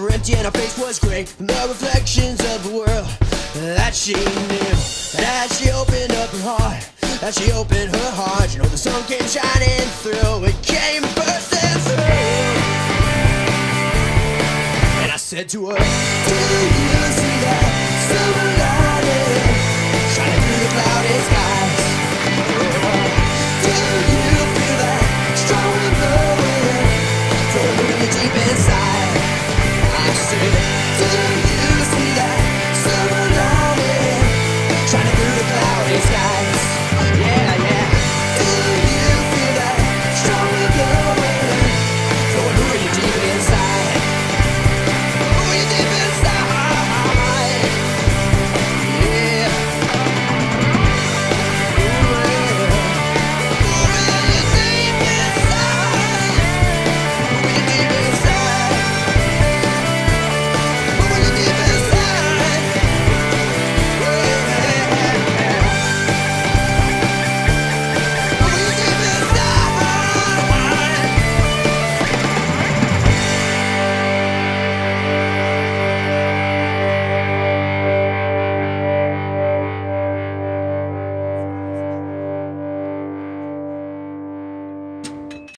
were empty and her face was gray from the reflections of the world that she knew. That as she opened up her heart, as she opened her heart, you know the sun came shining through. It came bursting through. And I said to her, Do you see that silver lining shining through the clouded sky?